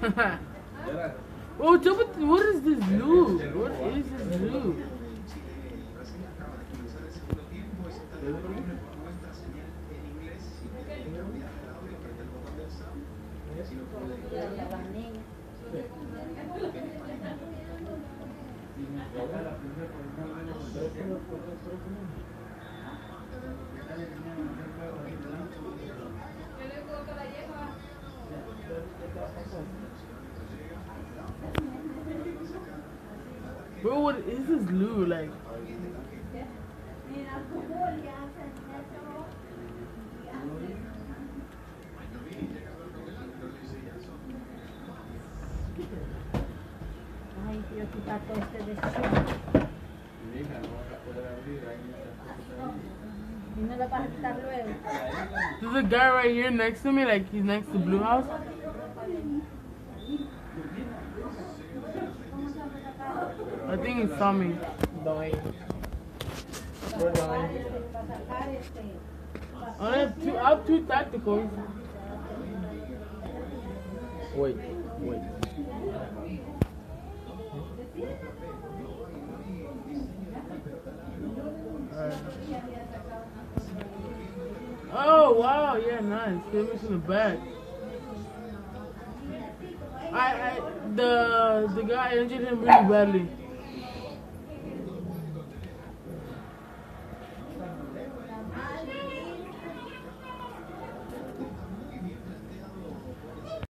oh, me, what is this loop? What is this loop? Bro, what is this loop? Like, there's a guy right here next to me, like he's next to Blue House. I think he saw me. Doy. Bro, doy. Para. I have two, I have two tacticals. Wait, wait. Oh wow, yeah, nice. Finish in the back. I, I, the the guy injured him really badly.